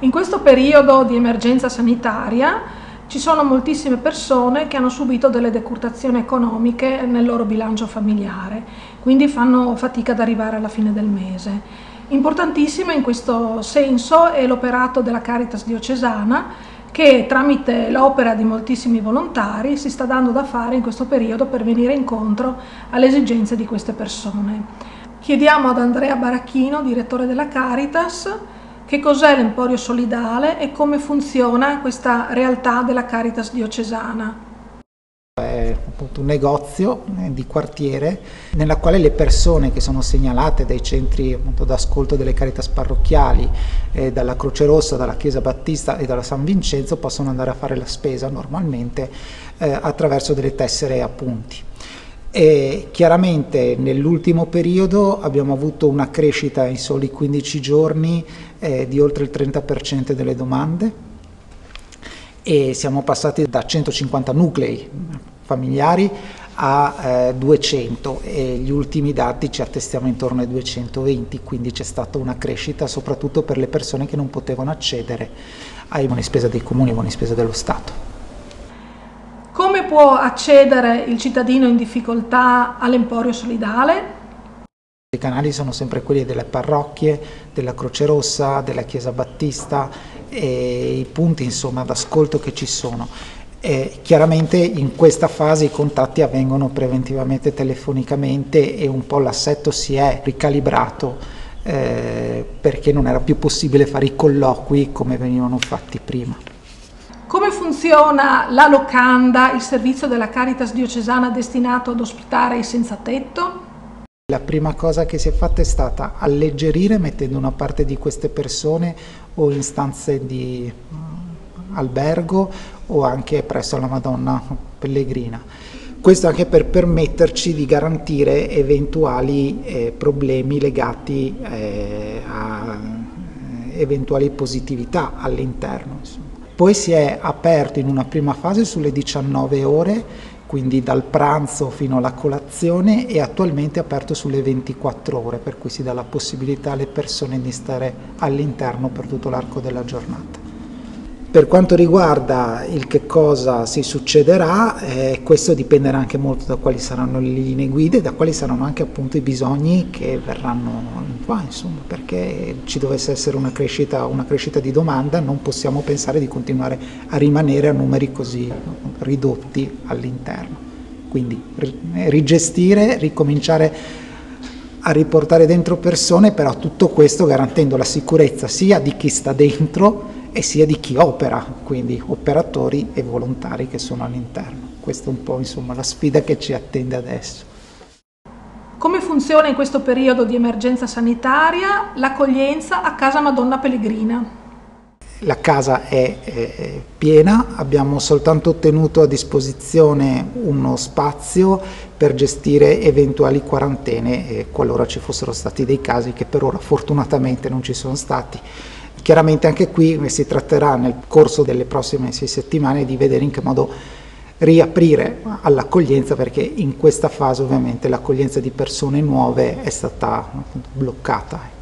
In questo periodo di emergenza sanitaria ci sono moltissime persone che hanno subito delle decurtazioni economiche nel loro bilancio familiare, quindi fanno fatica ad arrivare alla fine del mese. Importantissimo in questo senso è l'operato della Caritas diocesana che tramite l'opera di moltissimi volontari si sta dando da fare in questo periodo per venire incontro alle esigenze di queste persone. Chiediamo ad Andrea Baracchino, direttore della Caritas, che cos'è l'Emporio Solidale e come funziona questa realtà della Caritas diocesana? È un negozio eh, di quartiere nella quale le persone che sono segnalate dai centri d'ascolto delle Caritas parrocchiali, eh, dalla Croce Rossa, dalla Chiesa Battista e dalla San Vincenzo possono andare a fare la spesa normalmente eh, attraverso delle tessere a punti. E chiaramente nell'ultimo periodo abbiamo avuto una crescita in soli 15 giorni eh, di oltre il 30% delle domande e siamo passati da 150 nuclei familiari a eh, 200 e gli ultimi dati ci attestiamo intorno ai 220, quindi c'è stata una crescita soprattutto per le persone che non potevano accedere ai buoni spesa dei comuni, ai buoni spesa dello Stato. Può accedere il cittadino in difficoltà all'Emporio Solidale? I canali sono sempre quelli delle parrocchie, della Croce Rossa, della Chiesa Battista e i punti insomma d'ascolto che ci sono. E chiaramente in questa fase i contatti avvengono preventivamente telefonicamente e un po' l'assetto si è ricalibrato eh, perché non era più possibile fare i colloqui come venivano fatti prima. Come funziona la locanda, il servizio della Caritas diocesana destinato ad ospitare i senza tetto? La prima cosa che si è fatta è stata alleggerire mettendo una parte di queste persone o in stanze di uh, albergo o anche presso la Madonna Pellegrina. Questo anche per permetterci di garantire eventuali eh, problemi legati eh, a eh, eventuali positività all'interno. Poi si è aperto in una prima fase sulle 19 ore quindi dal pranzo fino alla colazione e attualmente è aperto sulle 24 ore, per cui si dà la possibilità alle persone di stare all'interno per tutto l'arco della giornata. Per quanto riguarda il che cosa si succederà, eh, questo dipenderà anche molto da quali saranno le linee guida e da quali saranno anche appunto i bisogni che verranno qua, insomma, perché ci dovesse essere una crescita, una crescita di domanda, non possiamo pensare di continuare a rimanere a numeri così ridotti all'interno. Quindi rigestire, ricominciare a riportare dentro persone, però tutto questo garantendo la sicurezza sia di chi sta dentro, e sia di chi opera, quindi operatori e volontari che sono all'interno. Questa è un po' insomma, la sfida che ci attende adesso. Come funziona in questo periodo di emergenza sanitaria l'accoglienza a Casa Madonna Pellegrina? La casa è, è, piena, abbiamo soltanto ottenuto a disposizione uno spazio per gestire eventuali quarantene eh, qualora ci fossero stati dei casi che per ora fortunatamente non ci sono stati. Chiaramente anche qui si tratterà nel corso delle prossime sei settimane di vedere in che modo riaprire all'accoglienza perché in questa fase ovviamente l'accoglienza di persone nuove è stata bloccata.